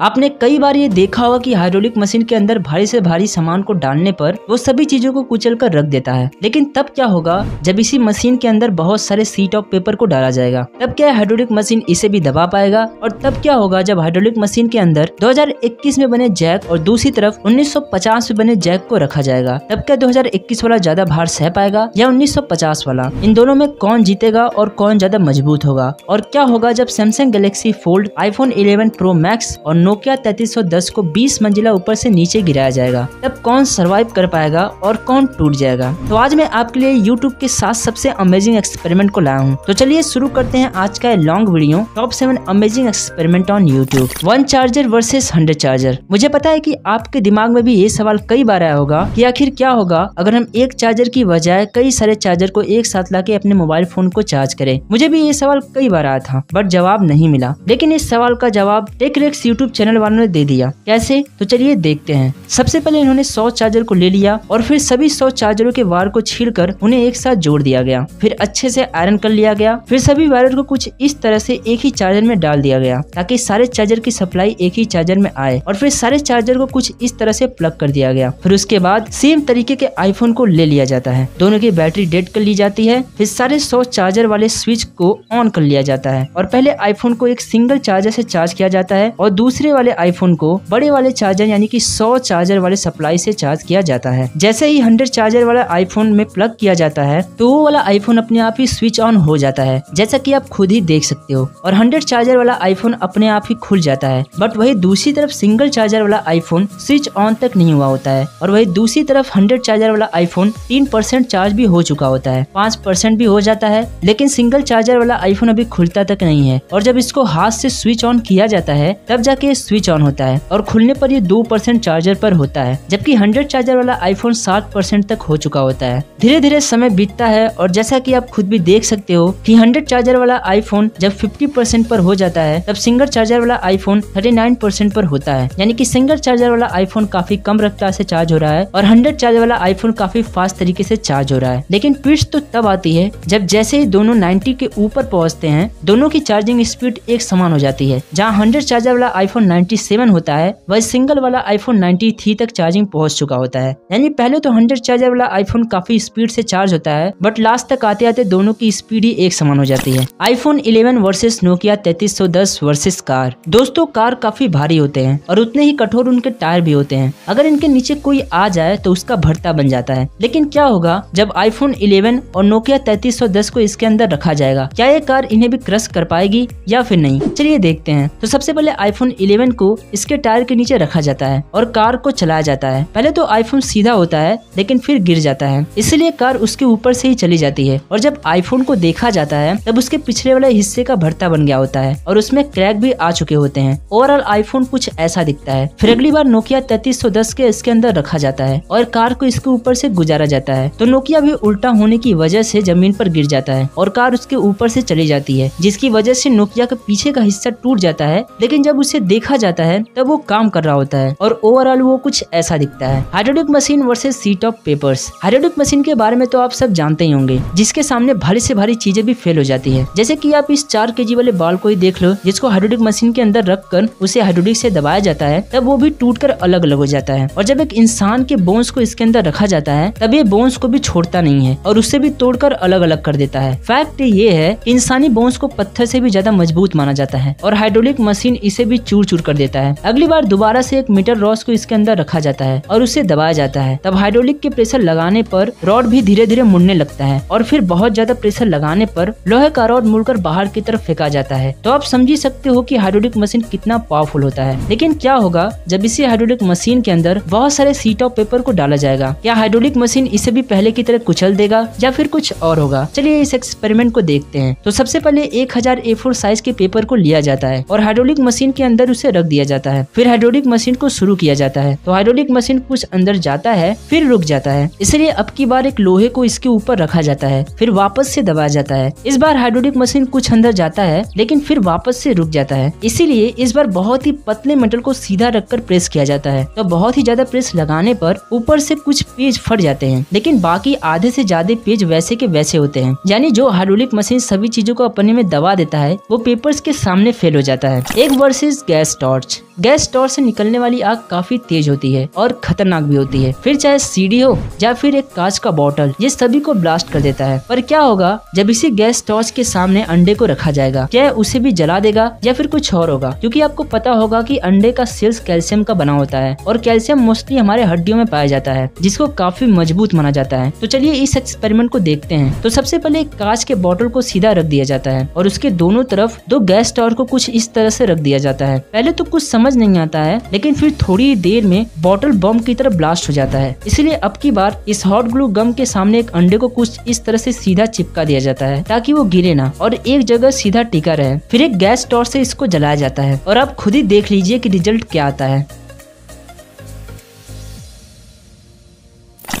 आपने कई बार ये देखा होगा कि हाइड्रोलिक मशीन के अंदर भारी से भारी सामान को डालने पर वो सभी चीज़ों को कुचल कर रख देता है। लेकिन तब क्या होगा? जब इसी मशीन के अंदर बहुत सारे सीट ऑफ़ पेपर को डाला जाएगा, तब क्या हाइड्रोलिक मशीन इसे भी दबा पाएगा? और तब क्या होगा जब हाइड्रोलिक मशीन के अंदर 2021 में बने जैक और दूसरी तरफ़ 1950 में बने जैक को रखा जाएगा, तब क्या 2021 वाला ज़्यादा भार सह पाएगा या 1950 वाला? इन दोनों में कौन जीतेगा और कौन ज़्यादा मज़बूत होगा? और क्या होगा जब Samsung Galaxy Fold iPhone 11 pro max और नोकिया 3310 को 20 मंजिला ऊपर से नीचे गिराया जाएगा। तब कौन सरवाइव कर पाएगा और कौन टूट जाएगा? तो आज मैं आपके लिए यूट्यूब के साथ सबसे अमेजिंग एक्सपेरिमेंट को लाया हूँ। तो चलिए शुरू करते हैं आज का long video top seven amazing experiment on YouTube one charger versus hundred charger मुझे पता है की आपके दिमाग में भी ये सवाल कई बार आया होगा की आखिर क्या होगा अगर हम एक चार्जर की बजाय कई सारे चार्जर को एक साथ ला अपने मोबाइल फ़ोन को चार्ज करें। मुझे भी ये सवाल कई बार आया था बट जवाब नहीं मिला। लेकिन इस सवाल का जवाब टेकरेक्स यूट्यूब चैनल वालों ने दे दिया। कैसे? तो चलिए देखते हैं। सबसे पहले इन्होंने सौ चार्जर को ले लिया और फिर सभी सौ चार्जरों के वायर को छील कर उन्हें एक साथ जोड़ दिया गया। फिर अच्छे से आयरन कर लिया गया। फिर सभी वायर को कुछ इस तरह से एक ही चार्जर में डाल दिया गया ताकि सारे चार्जर की सप्लाई एक ही चार्जर में आए और फिर सारे चार्जर को कुछ इस तरह से प्लग कर दिया गया। फिर उसके बाद सेम तरीके के आईफोन को ले लिया जाता है। दोनों की बैटरी डेड कर ली जाती है। फिर सारे सौ चार्जर वाले स्विच को ऑन कर लिया जाता है और पहले आईफोन को एक सिंगल चार्जर से चार्ज किया जाता है और दूसरे वाले आईफोन को बड़े वाले चार्जर यानी कि 100 चार्जर वाले सप्लाई से चार्ज किया जाता है। जैसे ही 100 चार्जर वाला आईफोन में प्लग किया जाता है तो वो वाला आईफोन अपने आप ही स्विच ऑन हो जाता है, जैसा कि आप खुद ही देख सकते हो। और 100 चार्जर वाला आईफोन अपने आप ही खुल जाता है। बट वही दूसरी तरफ़ सिंगल चार्जर वाला आईफोन स्विच ऑन तक नहीं हुआ होता है। और वही दूसरी तरफ़ हंड्रेड चार्जर वाला आईफोन तीन परसेंट चार्ज भी हो चुका होता है। पाँच परसेंट भी हो जाता है, लेकिन सिंगल चार्जर वाला आईफोन अभी खुलता तक नहीं है। और जब इसको हाथ से स्विच ऑन किया जाता है, तब जाके स्विच ऑन होता है और खुलने पर ये दो परसेंट चार्जर पर होता है, जबकि हंड्रेड चार्जर वाला आईफोन सात परसेंट तक हो चुका होता है। धीरे धीरे समय बीतता है और जैसा कि आप खुद भी देख सकते हो कि हंड्रेड चार्जर वाला आईफोन जब फिफ्टी परसेंट पर हो जाता है, तब सिंगल चार्जर वाला आईफोन थर्टी नाइन परसेंट पर होता है। यानी कि सिंगल चार्जर वाला आईफोन काफ़ी कम रफ्तार से चार्ज हो रहा है और हंड्रेड चार्जर वाला आईफोन काफ़ी फास्ट तरीके से चार्ज हो रहा है। लेकिन ट्विस्ट तो तब आती है जब जैसे ही दोनों नाइन्टी के ऊपर पहुँचते हैं, दोनों की चार्जिंग स्पीड एक समान हो जाती है, जहाँ हंड्रेड चार्जर वाला आईफोन 97 होता है, वह सिंगल वाला आईफोन 93 तक चार्जिंग पहुँच चुका होता है। यानी पहले तो हंड्रेड चार्जर वाला आईफोन काफ़ी स्पीड से चार्ज होता है बट लास्ट तक आते आते दोनों की स्पीड ही एक समान हो जाती है। IPhone 11 versus Nokia 3310 versus car दोस्तों कार काफ़ी भारी होते हैं और उतने ही कठोर उनके टायर भी होते हैं। अगर इनके नीचे कोई आ जाए तो उसका भरता बन जाता है। लेकिन क्या होगा, जब आईफोन 11 और नोकिया 3310 को इसके अंदर रखा जाएगा, क्या ये कार इन्हें भी क्रश कर पाएगी या फिर नहीं? चलिए देखते हैं। तो सबसे पहले आईफोन 11 को इसके टायर के नीचे रखा जाता है और कार को चलाया जाता है। पहले तो आईफोन सीधा होता है, लेकिन फिर गिर जाता है। इसलिए कार उसके ऊपर से ही चली जाती है और जब आईफोन को देखा जाता है, तब उसके पिछले वाले हिस्से का भरता बन गया होता है और उसमें क्रैक भी आ चुके होते हैं। ओवरऑल आईफोन कुछ ऐसा दिखता है। फिर अगली बार नोकिया तैतीस के इसके अंदर रखा जाता है और कार को इसके ऊपर से गुजारा जाता है। तो नोकिया भी उल्टा होने की वजह से ज़मीन पर गिर जाता है और कार उसके ऊपर से चली जाती है, जिसकी वजह से नोकिया का पीछे का हिस्सा टूट जाता है। लेकिन जब उसे देखा जाता है, तब वो काम कर रहा होता है और ओवरऑल वो कुछ ऐसा दिखता है। Hydraulic machine versus sheet of papers hydraulic machine के बारे में तो आप सब जानते ही होंगे, जिसके सामने भारी से भारी चीज़ें भी फेल हो जाती है। जैसे कि आप इस चार के वाले बाल को ही देख लो, जिसको हाइड्रोलिक मशीन के अंदर रख कर उसे हाइड्रोलिक से दबाया जाता है, तब वो भी टूट कर अलग अलग हो जाता है। और जब एक इंसान के बोन्स को इसके अंदर रखा जाता है, तब ये बोन्स को भी छोड़ता नहीं है और उससे भी तोड़कर अलग अलग कर देता है। फैक्ट ये है, इंसानी बोन्स को पत्थर से भी ज़्यादा मज़बूत माना जाता है और हाइड्रोलिक मशीन इसे भी चूर चूर कर देता है। अगली बार दोबारा से एक मीटर रॉस को इसके अंदर रखा जाता है और उसे दबाया जाता है। तब हाइड्रोलिक के प्रेशर लगाने पर रॉड भी धीरे धीरे मुड़ने लगता है और फिर बहुत ज़्यादा प्रेशर लगाने पर लोहे का रॉड मुड़कर बाहर की तरफ़ फेंका जाता है। तो आप समझ ही सकते हो कि हाइड्रोलिक मशीन कितना पावरफुल होता है। लेकिन क्या होगा, जब इसी हाइड्रोलिक मशीन के अंदर बहुत सारे सीट ऑफ़ पेपर को डाला जाएगा, क्या हाइड्रोलिक मशीन इसे भी पहले की तरह कुचल देगा या फिर कुछ और होगा? चलिए इस एक्सपेरिमेंट को देखते हैं। तो सबसे पहले एक हज़ार साइज़ के पेपर को लिया जाता है और हाइड्रोलिक मशीन के अंदर उसे रख दिया जाता है। फिर हाइड्रोलिक मशीन को शुरू किया जाता है। तो हाइड्रोलिक मशीन कुछ अंदर जाता है, फिर रुक जाता है। इसलिए अब की बार एक लोहे को इसके ऊपर रखा जाता है, फिर वापस से दबाया जाता है। इस बार हाइड्रोलिक मशीन कुछ अंदर जाता है, लेकिन फिर वापस से रुक जाता है। इसीलिए इस बार बहुत ही पतले मेटल को सीधा रखकर प्रेस किया जाता है। तो बहुत ही ज़्यादा प्रेस लगाने पर ऊपर से कुछ पेज फट जाते हैं, लेकिन बाकी आधे से ज़्यादा पेज वैसे के वैसे होते हैं। यानी जो हाइड्रोलिक मशीन सभी चीज़ों को अपने में दबा देता है, वो पेपर्स के सामने फेल हो जाता है। एक versus gas gas torch. Gas torch से निकलने वाली आग काफ़ी तेज होती है और खतरनाक भी होती है। फिर चाहे सीढ़ी हो या फिर एक कांच का बॉटल, ये सभी को ब्लास्ट कर देता है। पर क्या होगा जब इसी गैस टॉर्च के सामने अंडे को रखा जाएगा? क्या उसे भी जला देगा या फिर कुछ और होगा? क्योंकि आपको पता होगा कि अंडे का सेल्स कैल्शियम का बना होता है और कैल्शियम मोस्टली हमारे हड्डियों में पाया जाता है, जिसको काफ़ी मज़बूत माना जाता है। तो चलिए इस एक्सपेरिमेंट को देखते हैं। तो सबसे पहले एक कांच के बॉटल को सीधा रख दिया जाता है और उसके दोनों तरफ़ दो गैस टॉर्च को कुछ इस तरह से रख दिया जाता है। पहले तो कुछ समझ नहीं आता है, लेकिन फिर थोड़ी देर में बॉटल बम की तरफ़ ब्लास्ट हो जाता है। इसलिए अब की बार इस हॉट ग्लू गम के सामने एक अंडे को कुछ इस तरह से सीधा चिपका दिया जाता है, ताकि वो गिरे ना और एक जगह सीधा टिका रहे। फिर एक गैस टॉर्च से इसको जलाया जाता है और आप खुद ही देख लीजिए कि रिज़ल्ट क्या आता है।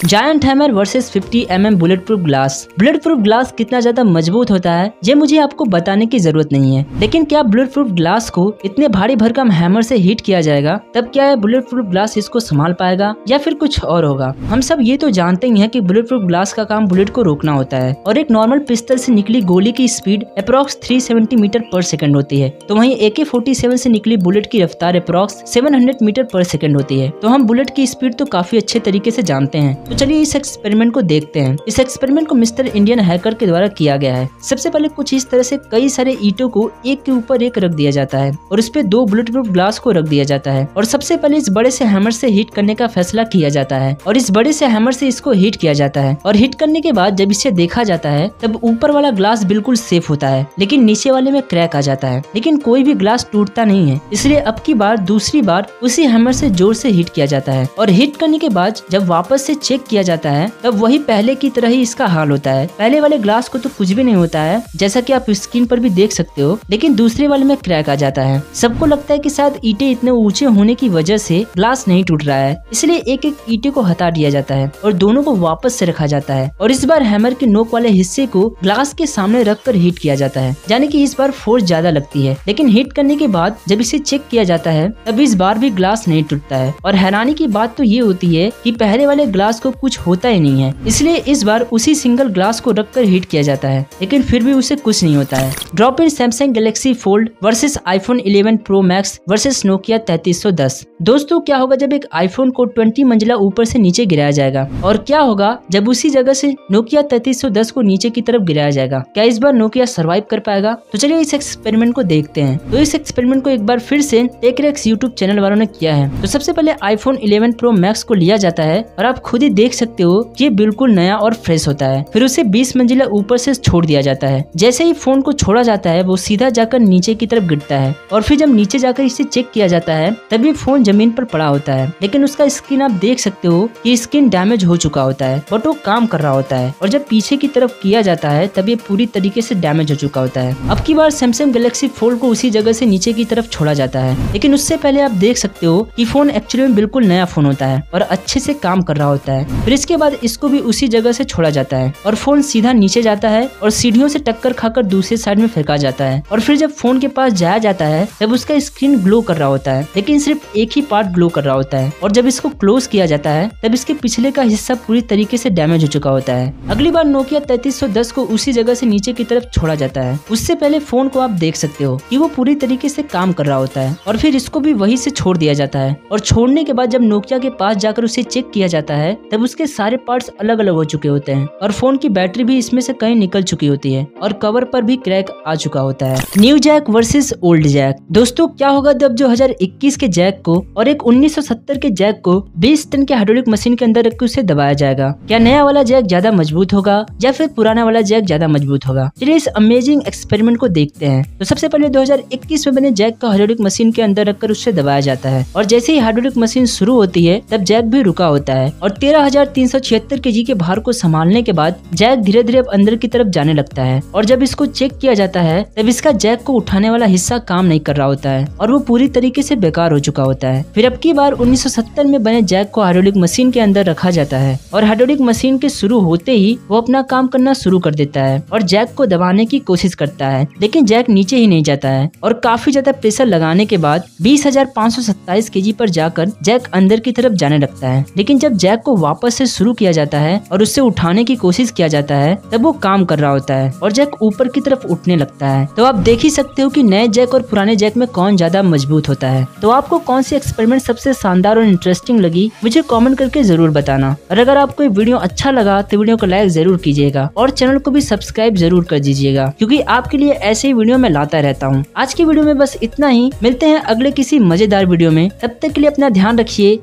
Giant hammer versus 50 M M bullet proof glass bullet proof glass कितना ज़्यादा मज़बूत होता है, ये मुझे आपको बताने की ज़रूरत नहीं है। लेकिन क्या बुलेट प्रूफ ग्लास को इतने भारी भरकम हैमर से हिट किया जाएगा, तब क्या है बुलेट प्रूफ ग्लास इसको संभाल पाएगा या फिर कुछ और होगा? हम सब ये तो जानते ही है की बुलेट प्रूफ ग्लास का काम बुलेट को रोकना होता है और एक नॉर्मल पिस्टल से निकली गोली की speed approx three metre per second होती है। तो वहीं ए के फोर्टी से निकली बुलेट की रफ्तार अप्रोक्स 700 मीटर पर सेकंड होती है। तो हम बुलेट की स्पीड तो काफ़ी अच्छे तरीके से जानते हैं। तो चलिए इस एक्सपेरिमेंट को देखते हैं। इस एक्सपेरिमेंट को मिस्टर इंडियन हैकर के द्वारा किया गया है। सबसे पहले कुछ इस तरह से कई सारे ईटों को एक के ऊपर एक रख दिया जाता है और इस पे दो बुलेट प्रूफ ग्लास को रख दिया जाता है। और सबसे पहले इस बड़े से हैमर से हीट करने का फैसला किया जाता है और इस बड़े से हैमर से इसको हीट किया जाता है। और हीट करने के बाद जब इसे देखा जाता है, तब ऊपर वाला ग्लास बिल्कुल सेफ़ होता है, लेकिन नीचे वाले में क्रैक आ जाता है। लेकिन कोई भी ग्लास टूटता नहीं है, इसलिए अब की बार, दूसरी बार उसी हैमर से ज़ोर से हीट किया जाता है। और हीट करने के बाद जब वापस से चेक किया जाता जाता है, तब वही पहले की तरह ही इसका हाल होता है। पहले वाले ग्लास को तो कुछ भी नहीं होता है, जैसा कि आप स्क्रीन पर भी देख सकते हो, लेकिन दूसरे वाले में क्रैक आ जाता है। सबको लगता है कि शायद ईटे इतने ऊँचे होने की वजह से ग्लास नहीं टूट रहा है, इसलिए एक एक ईटे को हटा दिया जाता है और दोनों को वापस से रखा जाता है और इस बार हैमर के नोक वाले हिस्से को ग्लास के सामने रख कर हीट किया जाता है, यानी कि इस बार फोर्स ज़्यादा लगती है। लेकिन हीट करने के बाद जब इसे चेक किया जाता है, तब इस बार भी ग्लास नहीं टूटता है। और हैरानी की बात तो ये होती है कि पहले वाले ग्लास को कुछ होता ही नहीं है। इसलिए इस बार उसी सिंगल ग्लास को रखकर हीट किया जाता है। लेकिन फिर भी उसे कुछ नहीं होता है। Drop in Samsung Galaxy Fold versus iPhone 11 pro max versus Nokia 3310 दोस्तों, क्या होगा जब एक आईफोन को 20 मंजिला ऊपर से नीचे गिराया जाएगा? और क्या होगा जब उसी जगह से नोकिया 3310 को नीचे की तरफ़ गिराया जाएगा? क्या इस बार नोकिया सरवाइव कर पाएगा? तो चलिए इस एक्सपेरिमेंट को देखते हैं। तो इस एक्सपेरिमेंट को एक बार फिर से टेकरेक्स यूट्यूब चैनल वालों ने किया है। तो सबसे पहले आईफोन 11 प्रो मैक्स को लिया जाता है और आप खुद ही देख सकते हो, ये बिल्कुल नया और फ्रेश होता है। फिर उसे 20 मंजिला ऊपर से छोड़ दिया जाता है। जैसे ही फ़ोन को छोड़ा जाता है, वो सीधा जाकर नीचे की तरफ़ गिरता है। और फिर जब नीचे जाकर इसे चेक किया जाता है, तभी फ़ोन ज़मीन पर पड़ा होता है। लेकिन उसका स्क्रीन आप देख सकते हो कि स्क्रीन डैमेज हो चुका होता है बट वो काम कर रहा होता है। और जब पीछे की तरफ़ किया जाता है, तब ये पूरी तरीके से डैमेज हो चुका होता है। अब की बार सैमसंग गैलेक्सी फोल्ड को उसी जगह से नीचे की तरफ़ छोड़ा जाता है। लेकिन उससे पहले आप देख सकते हो कि फ़ोन एक्चुअली में बिल्कुल नया फ़ोन होता है और अच्छे से काम कर रहा होता है। फिर इसके बाद इसको भी उसी जगह से छोड़ा जाता है और फ़ोन सीधा नीचे जाता है और सीढ़ियों से टक्कर खाकर दूसरे साइड में फेंका जाता है और फिर जब फ़ोन के पास जाया जाता है, तब उसका स्क्रीन ग्लो कर रहा होता है, लेकिन सिर्फ़ एक ही पार्ट ग्लो कर रहा होता है और जब इसको क्लोज किया जाता है, तब इसके पिछले का हिस्सा पूरी तरीके से डैमेज हो चुका होता है। अगली बार नोकिया तैतीस को उसी जगह से नीचे की तरफ़ छोड़ा जाता है। उससे पहले फ़ोन को आप देख सकते हो कि वो पूरी तरीके से काम कर रहा होता है और फिर इसको भी वही से छोड़ दिया जाता है और छोड़ने के बाद जब नोकिया के पास जाकर उसे चेक किया जाता है, तब उसके सारे पार्ट्स अलग अलग हो चुके होते हैं, और फ़ोन की बैटरी भी इसमें से कहीं निकल चुकी होती है, और कवर पर भी क्रैक आ चुका होता है। New jack versus old jack दोस्तों, क्या होगा जब जो हज़ार के जैक को और एक 1970 के जैक को 20 टन के हाइड्रोलिक मशीन के अंदर रख उसे दबाया जाएगा? क्या नया वाला जैक ज़्यादा मज़बूत होगा, या फिर पुराना वाला जैक ज़्यादा मज़बूत होगा? चलिए इस अमेजिंग एक्सपेरिमेंट को देखते हैं। तो सबसे पहले 2021 में बने जैक का हाइड्रोलिक मशीन के अंदर रखकर उससे दबाया जाता है, और जैसे ही हाइड्रोलिक मशीन शुरू होती है, तब जैक भी रुका होता है, और तेरह हज़ार छिहत्तर के भार को संभालने के बाद जैक धीरे धीरे अंदर की तरफ़ जाने लगता है और जब इसको चेक किया जाता है, तब इसका जैक को उठाने वाला हिस्सा काम नहीं कर रहा होता है और वो पूरी तरीके से बेकार हो चुका होता है। फिर अब की बार 1970 में बने जैक को हाइड्रोलिक मशीन के अंदर रखा जाता है और हाइड्रोलिक मशीन के शुरू होते ही वो अपना काम करना शुरू कर देता है और जैक को दबाने की कोशिश करता है, लेकिन जैक नीचे ही नहीं जाता है और काफ़ी ज़्यादा प्रेशर लगाने के बाद बीस हज़ार पाँच सौ सत्ताईस के जी पर जाकर जैक अंदर की तरफ़ जाने लगता है। लेकिन जब जैक को वापस से शुरू किया जाता है और उससे उठाने की कोशिश किया जाता है, तब वो काम कर रहा होता है और जैक ऊपर की तरफ़ उठने लगता है। तो आप देख ही सकते हो कि नए जैक और पुराने जैक में कौन ज़्यादा मज़बूत होता है। तो आपको कौन सी एक्सपेरिमेंट सबसे शानदार और इंटरेस्टिंग लगी, मुझे कॉमेंट करके ज़रूर बताना। और अगर आपको वीडियो अच्छा लगा तो वीडियो को लाइक ज़रूर कीजिएगा और चैनल को भी सब्सक्राइब ज़रूर कर दीजिएगा, क्यूँकी आपके लिए ऐसे ही वीडियो में लाता रहता हूँ। आज की वीडियो में बस इतना ही। मिलते हैं अगले किसी मज़ेदार वीडियो में। तब तक के लिए अपना ध्यान रखिए।